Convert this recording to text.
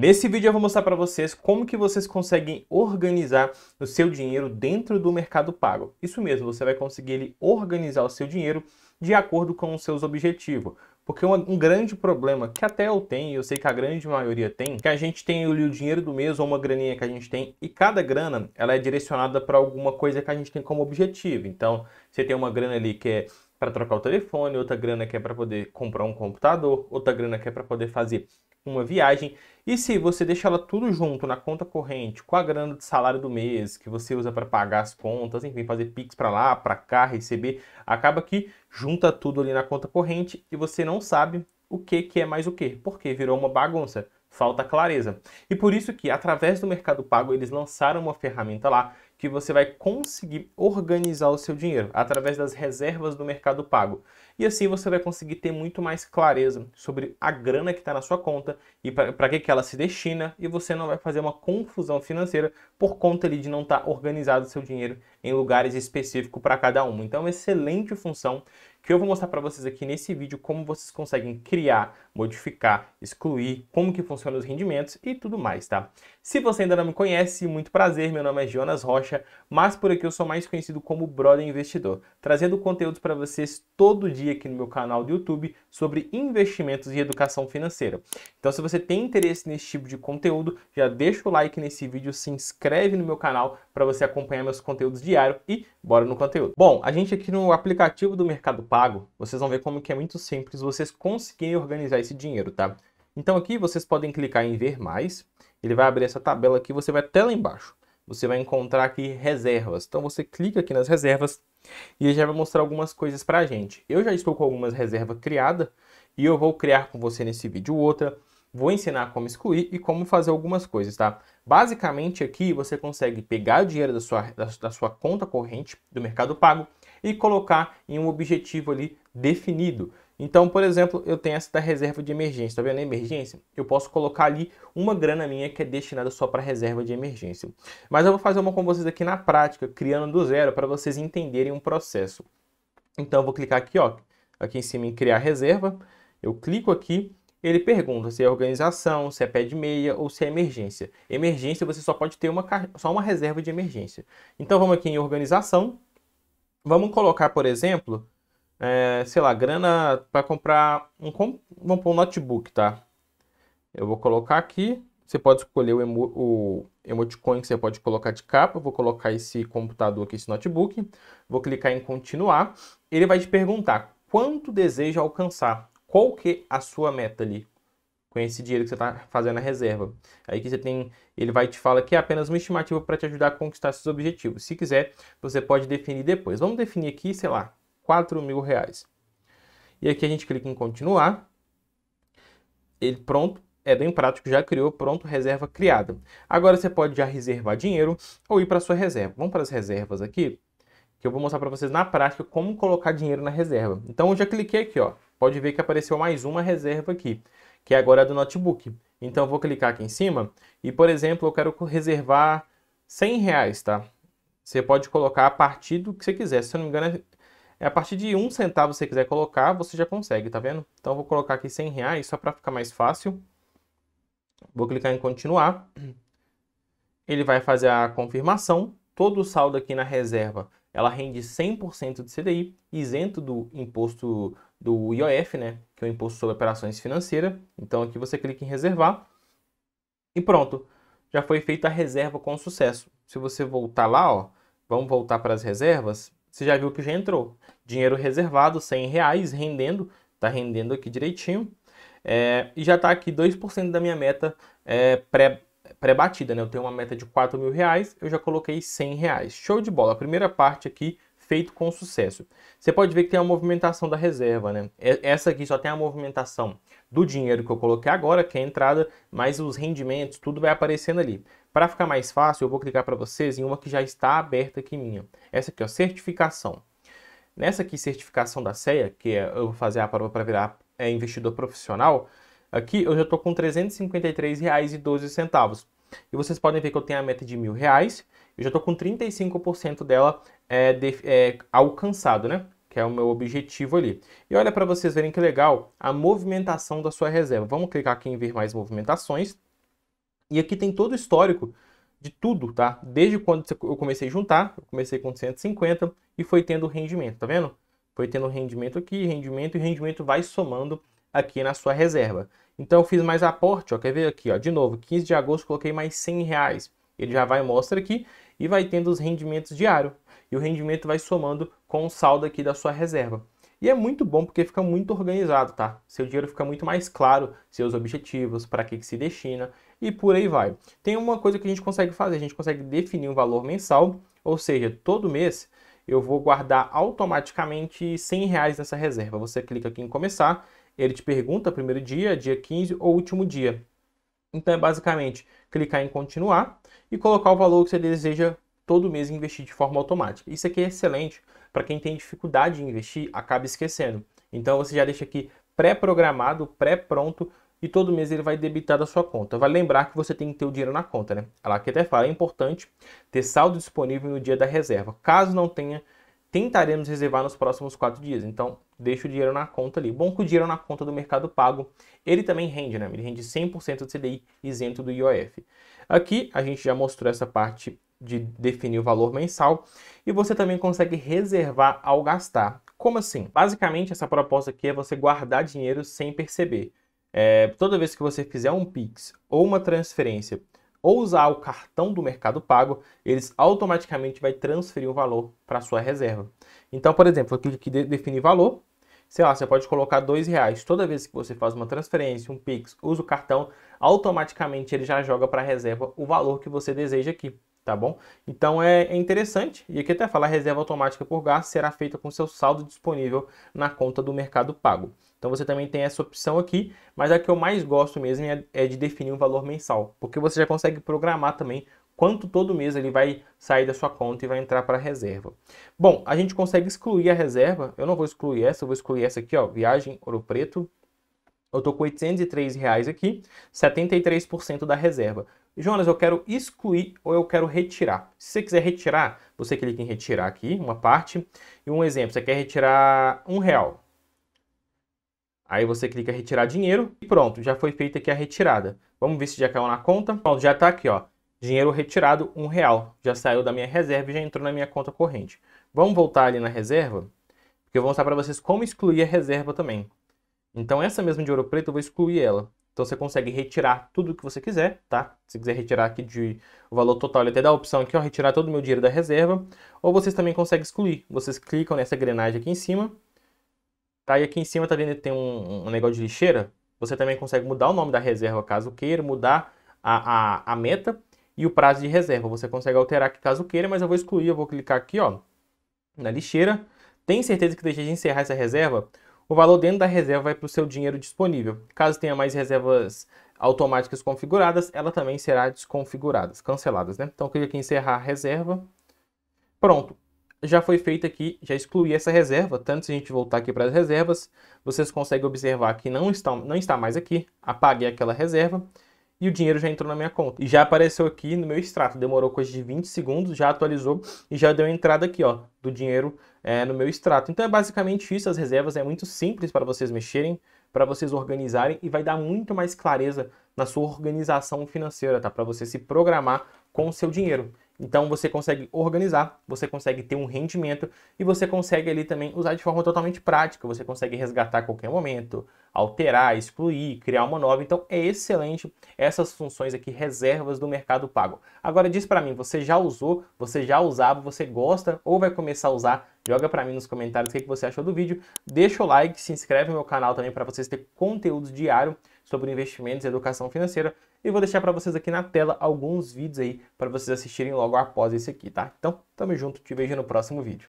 Nesse vídeo eu vou mostrar para vocês como que vocês conseguem organizar o seu dinheiro dentro do Mercado Pago. Isso mesmo, você vai conseguir organizar o seu dinheiro de acordo com os seus objetivos. Porque um, grande problema que até eu tenho, e eu sei que a grande maioria tem, que a gente tem o dinheiro do mês ou uma graninha que a gente tem, e cada grana ela é direcionada para alguma coisa que a gente tem como objetivo. Então, você tem uma grana ali que é para trocar o telefone, outra grana que é para poder comprar um computador, outra grana que é para poder fazer uma viagem. E se você deixa ela tudo junto na conta corrente, com a grana de salário do mês, que você usa para pagar as contas, enfim, fazer Pix para lá, para cá, receber, acaba que junta tudo ali na conta corrente e você não sabe o que, que é mais o que, porque virou uma bagunça, falta clareza. E por isso que, através do Mercado Pago, eles lançaram uma ferramenta lá que você vai conseguir organizar o seu dinheiro através das reservas do Mercado Pago. E assim você vai conseguir ter muito mais clareza sobre a grana que está na sua conta e para que, que ela se destina e você não vai fazer uma confusão financeira por conta ali de não estar tá organizado o seu dinheiro em lugares específicos para cada um. Então, é uma excelente função que eu vou mostrar para vocês aqui nesse vídeo como vocês conseguem criar, modificar, excluir, como que funcionam os rendimentos e tudo mais, tá? Se você ainda não me conhece, muito prazer, meu nome é Jonas Rocha, mas por aqui eu sou mais conhecido como Brother Investidor, trazendo conteúdos para vocês todo dia aqui no meu canal do YouTube sobre investimentos e educação financeira. Então se você tem interesse nesse tipo de conteúdo, já deixa o like nesse vídeo, se inscreve no meu canal para você acompanhar meus conteúdos diários e bora no conteúdo. Bom, a gente aqui no aplicativo do Mercado Pago pago, vocês vão ver como que é muito simples vocês conseguirem organizar esse dinheiro, tá? Então aqui vocês podem clicar em ver mais, ele vai abrir essa tabela aqui, você vai até lá embaixo. Você vai encontrar aqui reservas. Então você clica aqui nas reservas e ele já vai mostrar algumas coisas pra gente. Eu já estou com algumas reservas criadas e eu vou criar com você nesse vídeo outra. Vou ensinar como excluir e como fazer algumas coisas, tá? Basicamente aqui você consegue pegar o dinheiro da sua, da, da sua conta corrente do Mercado Pago e colocar em um objetivo ali definido. Então, por exemplo, eu tenho essa da reserva de emergência, tá vendo a emergência? Eu posso colocar ali uma grana minha que é destinada só para reserva de emergência. Mas eu vou fazer uma com vocês aqui na prática, criando do zero, para vocês entenderem um processo. Então, eu vou clicar aqui, ó, aqui em cima em criar reserva, eu clico aqui, ele pergunta se é organização, se é pé de meia ou se é emergência. Emergência você só pode ter uma, só uma reserva de emergência. Então, vamos aqui em organização, Vamos colocar, por exemplo, é, sei lá, grana para comprar um, vamos pôr um notebook, tá? Eu vou colocar aqui, você pode escolher o, emo, o emoticon que você pode colocar de capa, vou colocar esse computador aqui, esse notebook, vou clicar em continuar, ele vai te perguntar quanto deseja alcançar, qual que é a sua meta ali, com esse dinheiro que você está fazendo a reserva. Aí que você tem, ele vai te falar que é apenas uma estimativa para te ajudar a conquistar seus objetivos. Se quiser, você pode definir depois. Vamos definir aqui, sei lá, 4 mil reais. E aqui a gente clica em continuar. Ele pronto, é bem prático, já criou, pronto, reserva criada. Agora você pode já reservar dinheiro ou ir para sua reserva. Vamos para as reservas aqui, que eu vou mostrar para vocês na prática como colocar dinheiro na reserva. Então eu já cliquei aqui, ó. Pode ver que apareceu mais uma reserva aqui que agora é do notebook. Então eu vou clicar aqui em cima e, por exemplo, eu quero reservar 100 reais, tá? Você pode colocar a partir do que você quiser. Se eu não me engano, é a partir de um centavo você quiser colocar, você já consegue, tá vendo? Então eu vou colocar aqui 100 reais só para ficar mais fácil. Vou clicar em continuar. Ele vai fazer a confirmação. Todo o saldo aqui na reserva, ela rende 100% de CDI, isento do imposto do IOF, né, que é o Imposto sobre Operações Financeiras. Então aqui você clica em reservar e pronto, já foi feita a reserva com sucesso. Se você voltar lá, ó, vamos voltar para as reservas, você já viu que já entrou. Dinheiro reservado, 100 reais, rendendo, está rendendo aqui direitinho. É, e já está aqui 2% da minha meta é, pré pré-batida, né? Eu tenho uma meta de 4 mil reais, eu já coloquei 100 reais. Show de bola. A primeira parte aqui feito com sucesso. Você pode ver que tem a movimentação da reserva, né? Essa aqui só tem a movimentação do dinheiro que eu coloquei agora, que é a entrada, mas os rendimentos, tudo vai aparecendo ali. Para ficar mais fácil, eu vou clicar para vocês em uma que já está aberta aqui minha. Essa aqui, ó, certificação. Nessa aqui, certificação da CEA, que é, eu vou fazer a prova para virar é, investidor profissional, aqui eu já estou com R$ 353,12. E vocês podem ver que eu tenho a meta de reais eu já estou com 35% dela é, de, é, alcançado, né? Que é o meu objetivo ali. E olha para vocês verem que legal a movimentação da sua reserva. Vamos clicar aqui em ver mais movimentações. E aqui tem todo o histórico de tudo, tá? Desde quando eu comecei a juntar, eu comecei com 150 e foi tendo rendimento, tá vendo? Foi tendo rendimento aqui, rendimento e rendimento vai somando aqui na sua reserva. Então eu fiz mais aporte, ó, quer ver aqui, ó, de novo, 15 de agosto coloquei mais 100 reais. Ele já vai mostra aqui e vai tendo os rendimentos diários. E o rendimento vai somando com o saldo aqui da sua reserva. E é muito bom porque fica muito organizado, tá? Seu dinheiro fica muito mais claro, seus objetivos, para que, que se destina e por aí vai. Tem uma coisa que a gente consegue fazer, a gente consegue definir um valor mensal, ou seja, todo mês eu vou guardar automaticamente 100 reais nessa reserva. Você clica aqui em começar, ele te pergunta primeiro dia, dia 15 ou último dia. Então é basicamente clicar em continuar e colocar o valor que você deseja todo mês investir de forma automática. Isso aqui é excelente para quem tem dificuldade em investir, acaba esquecendo. Então você já deixa aqui pré-programado, pré-pronto e todo mês ele vai debitar da sua conta. Vai lembrar que você tem que ter o dinheiro na conta, né? Ela aqui até fala, é importante ter saldo disponível no dia da reserva. Caso não tenha, tentaremos reservar nos próximos quatro dias. Então, deixa o dinheiro na conta ali. Bom que o dinheiro na conta do Mercado Pago, ele também rende, né? Ele rende 100% do CDI isento do IOF. Aqui, a gente já mostrou essa parte de definir o valor mensal e você também consegue reservar ao gastar. Como assim? Basicamente, essa proposta aqui é você guardar dinheiro sem perceber. É, toda vez que você fizer um Pix ou uma transferência ou usar o cartão do Mercado Pago, eles automaticamente vai transferir o valor para sua reserva. Então, por exemplo, aqui que definir valor, sei lá, você pode colocar dois reais. Toda vez que você faz uma transferência, um Pix, usa o cartão, automaticamente ele já joga para a reserva o valor que você deseja aqui tá bom? Então é, é, interessante, e aqui até fala, reserva automática por gasto será feita com seu saldo disponível na conta do Mercado Pago. Então você também tem essa opção aqui, mas a que eu mais gosto mesmo é, é de definir um valor mensal, porque você já consegue programar também quanto todo mês ele vai sair da sua conta e vai entrar para a reserva. Bom, a gente consegue excluir a reserva, eu não vou excluir essa, eu vou excluir essa aqui, ó, Viagem Ouro Preto, eu estou com 803 reais aqui, 73% da reserva. Jonas, eu quero excluir ou eu quero retirar. Se você quiser retirar, você clica em retirar aqui, uma parte. E um exemplo, você quer retirar um real. Aí você clica retirar dinheiro e pronto, já foi feita aqui a retirada. Vamos ver se já caiu na conta. Pronto, já está aqui, ó. Dinheiro retirado, um real. Já saiu da minha reserva e já entrou na minha conta corrente. Vamos voltar ali na reserva, porque eu vou mostrar para vocês como excluir a reserva também. Então essa mesma de ouro preto eu vou excluir ela. Então você consegue retirar tudo que você quiser, tá? Se quiser retirar aqui de o valor total, ele até dá a opção aqui, ó, retirar todo o meu dinheiro da reserva. Ou vocês também conseguem excluir. Vocês clicam nessa engrenagem aqui em cima. Tá? E aqui em cima tá vendo que tem um, um negócio de lixeira. Você também consegue mudar o nome da reserva caso queira, mudar a, a, a meta e o prazo de reserva. Você consegue alterar aqui caso queira, mas eu vou excluir, eu vou clicar aqui, ó, na lixeira. Tem certeza que deixa de encerrar essa reserva? o valor dentro da reserva vai para o seu dinheiro disponível. Caso tenha mais reservas automáticas configuradas, ela também será desconfigurada, canceladas, né? Então clique aqui em encerrar a reserva. Pronto. Já foi feito aqui, já excluí essa reserva. Tanto se a gente voltar aqui para as reservas, vocês conseguem observar que não está, não está mais aqui. Apaguei aquela reserva e o dinheiro já entrou na minha conta. E já apareceu aqui no meu extrato, demorou coisa de 20 segundos, já atualizou e já deu entrada aqui, ó, do dinheiro é, no meu extrato. Então é basicamente isso, as reservas é muito simples para vocês mexerem, para vocês organizarem e vai dar muito mais clareza na sua organização financeira, tá? Para você se programar com o seu dinheiro. Então você consegue organizar, você consegue ter um rendimento e você consegue ali também usar de forma totalmente prática. Você consegue resgatar a qualquer momento, alterar, excluir, criar uma nova. Então é excelente essas funções aqui, reservas do Mercado Pago. Agora diz para mim, você já usou, você já usava, você gosta ou vai começar a usar? Joga para mim nos comentários o que você achou do vídeo. Deixa o like, se inscreve no meu canal também para vocês terem conteúdo diário sobre investimentos e educação financeira. E vou deixar para vocês aqui na tela alguns vídeos aí para vocês assistirem logo após esse aqui, tá? Então, tamo junto, te vejo no próximo vídeo.